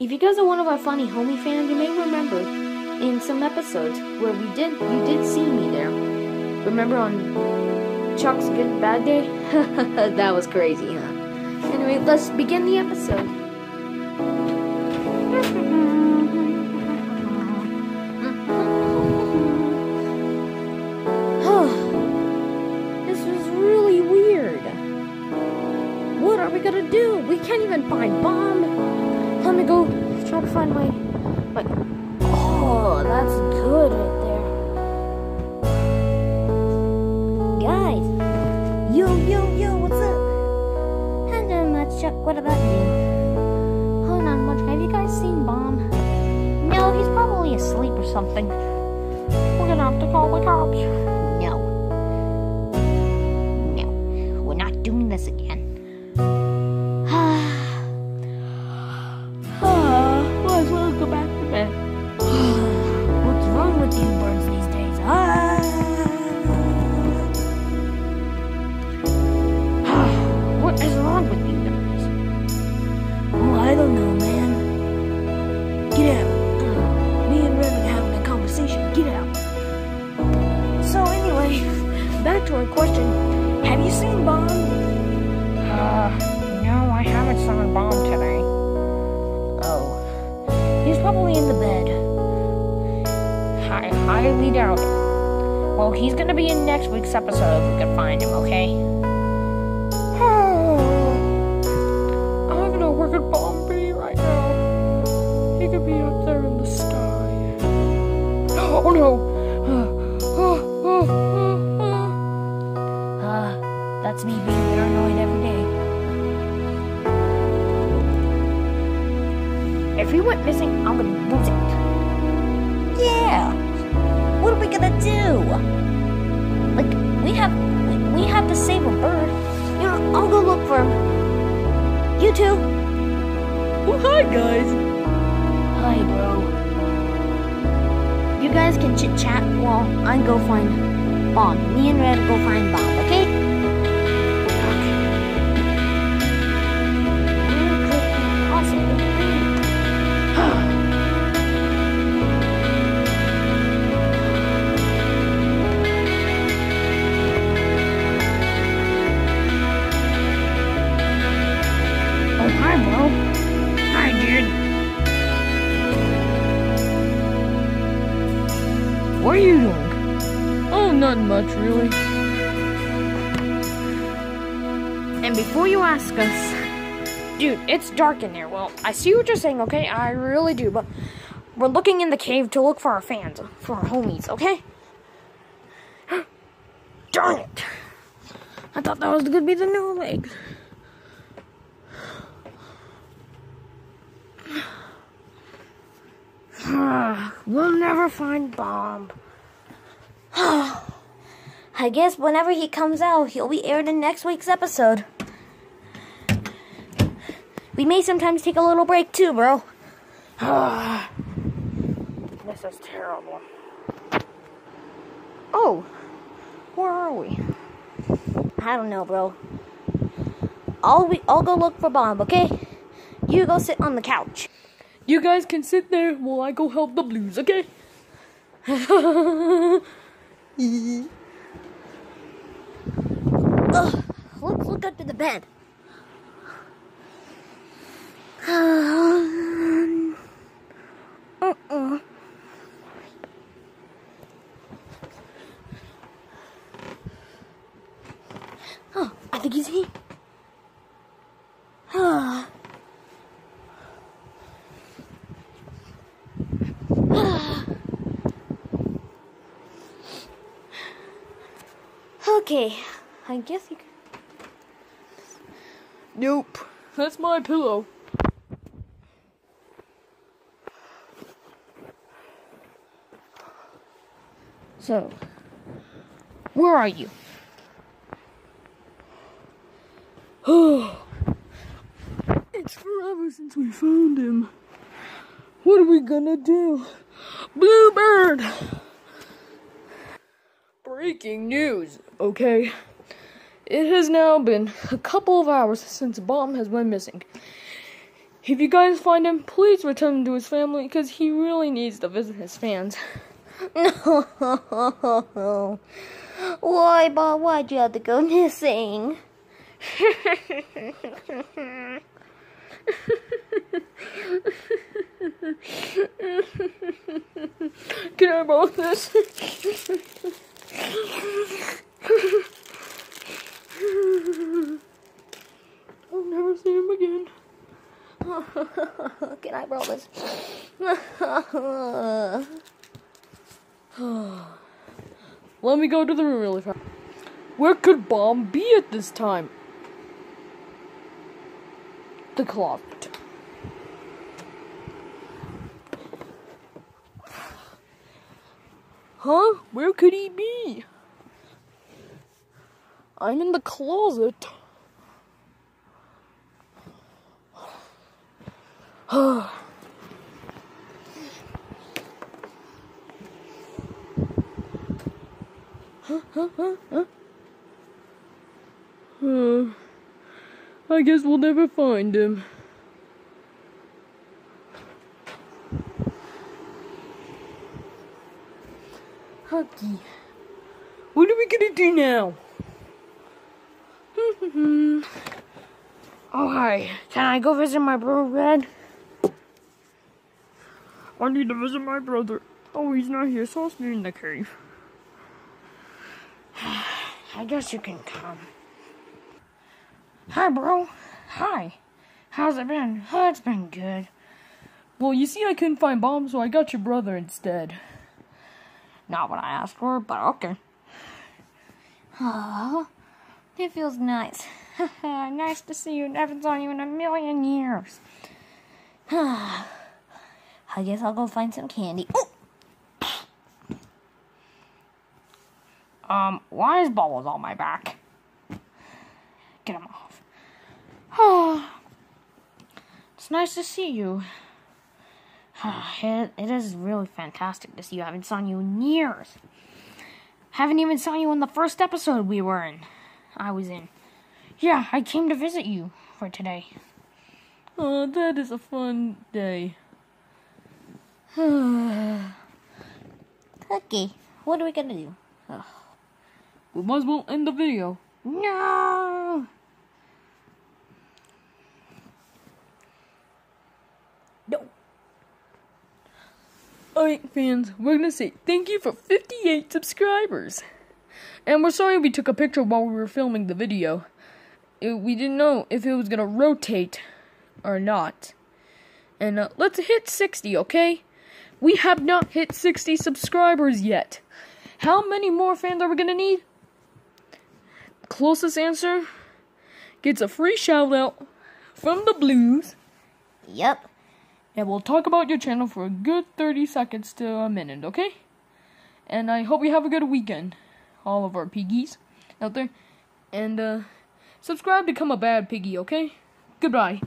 If you guys are one of our funny homie fans, you may remember in some episodes where we did you did see me there. Remember on Chuck's Good Bad Day? that was crazy, huh? Anyway, let's begin the episode. this really weird. What are we gonna do? We can't even find bomb. Let me go try to find my my. Oh, that's good right there. Guys, yo yo yo, what's up? Not doing much, Chuck. What about you? Oh, not much. Have you guys seen Bomb? No, he's probably asleep or something. We're gonna have to call the cops. No. No, we're not doing this again. Question. Have you seen Bomb? Uh, no, I haven't seen Bomb today. Oh. He's probably in the bed. I highly doubt it. Well, he's gonna be in next week's episode if we can find him, okay? I don't know where could Bomb be right now. He could be up there in the sky. Oh no! That's me being paranoid every day. If he went missing, I'm gonna lose it. Yeah. What are we gonna do? Like we have we, we have to save a bird. You know, I'll go look for him. You too. Oh, hi, guys. Hi, bro. You guys can chit chat while I go find Bomb. Me and Red go find much, really. And before you ask us, dude, it's dark in there. Well, I see what you're saying, okay? I really do, but we're looking in the cave to look for our fans, for our homies, okay? Darn it! I thought that was gonna be the new leg. we'll never find Bomb. I guess whenever he comes out, he'll be aired in next week's episode. We may sometimes take a little break too, bro. This is terrible. Oh, Where are we? I don't know, bro. I'll be, I'll go look for Bomb, okay? You go sit on the couch. You guys can sit there while I go help the blues, okay? let's look under the bed. Uh-uh. Oh, I think he's here. Ah. Okay, I guess you can. Nope. That's my pillow. So, where are you? it's forever since we found him. What are we gonna do? Bluebird! Breaking news, okay? It has now been a couple of hours since Bomb has been missing. If you guys find him, please return him to his family because he really needs to visit his fans. No. Why, Bob? Why'd you have to go missing? Can I borrow this? I'll never see him again. This? Let me go to the room really fast. Where could Bomb be at this time? The closet. Huh? Where could he be? I'm in the closet. Hmm. I guess we'll never find him. Huggy. What are we gonna do now? oh, hi. Can I go visit my bro, Red? I need to visit my brother. Oh, he's not here, so I'll stay in the cave. I guess you can come. Hi, bro. Hi. How's it been? Oh, it's been good. Well, you see, I couldn't find Bomb, so I got your brother instead. Not what I asked for, but okay. Oh, it feels nice. nice to see you. Haven't seen you in a million years. I guess I'll go find some candy. Ooh. Um, why is Bubbles on my back? Get him off. Oh, it's nice to see you. It, it is really fantastic to see you. I haven't seen you in years. Haven't even seen you in the first episode we were in. I was in. Yeah, I came to visit you for today. Oh, that is a fun day. okay, what are we gonna do? We might as well end the video. No! No. Alright, fans, we're gonna say thank you for 58 subscribers. And we're sorry we took a picture while we were filming the video. It, we didn't know if it was gonna rotate or not. And uh, let's hit 60, okay? We have not hit 60 subscribers yet. How many more fans are we gonna need? Closest answer gets a free shout out from the Blues. Yep. And we'll talk about your channel for a good 30 seconds to a minute, okay? And I hope you have a good weekend, all of our piggies out there. And uh, subscribe to become a bad piggy, okay? Goodbye.